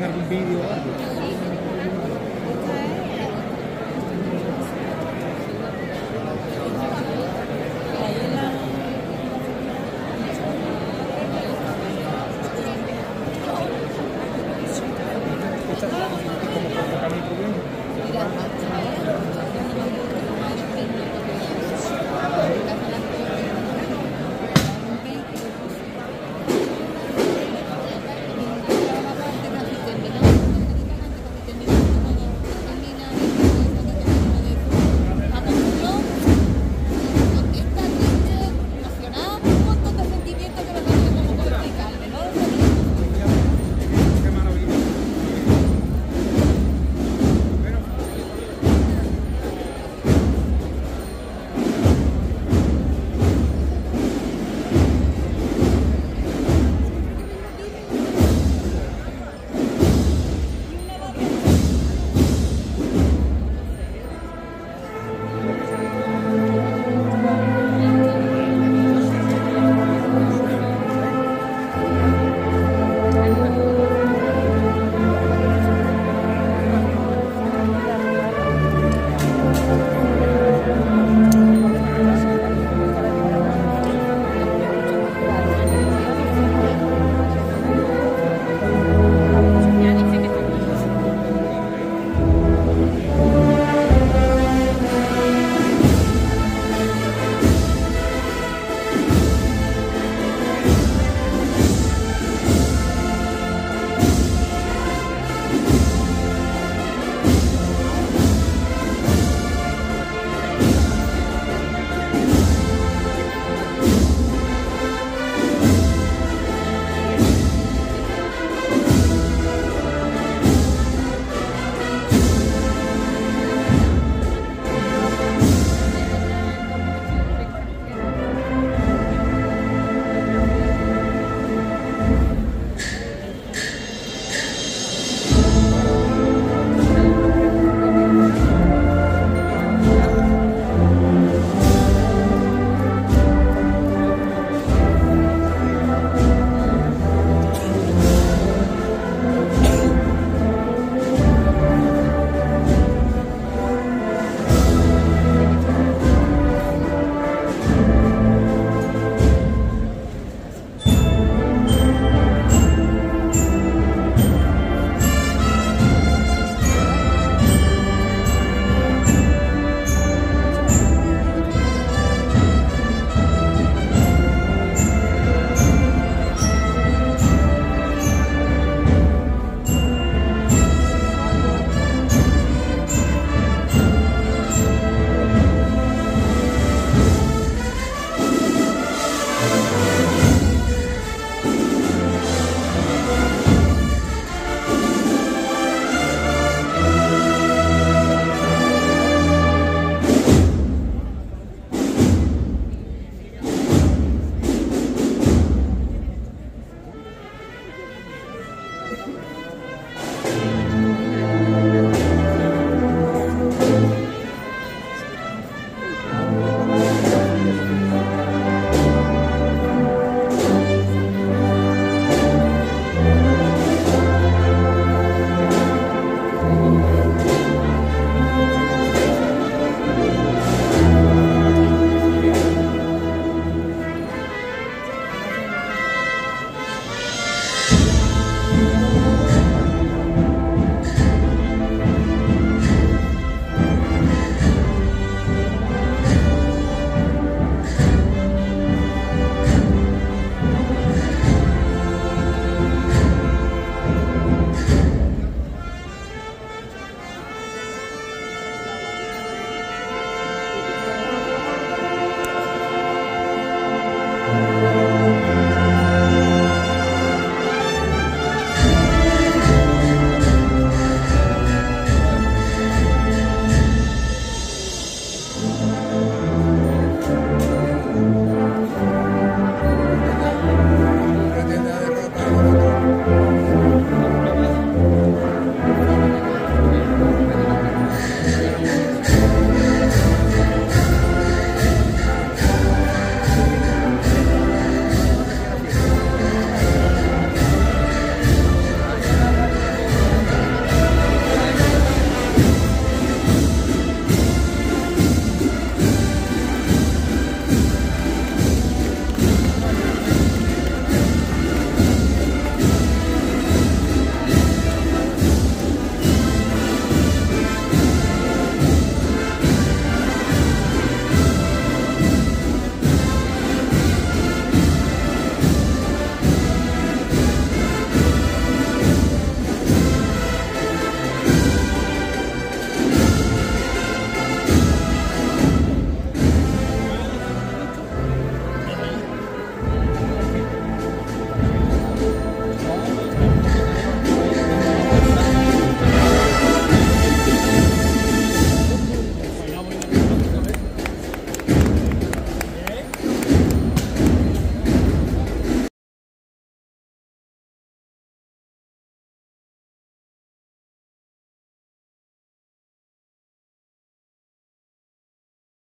teringat ng video.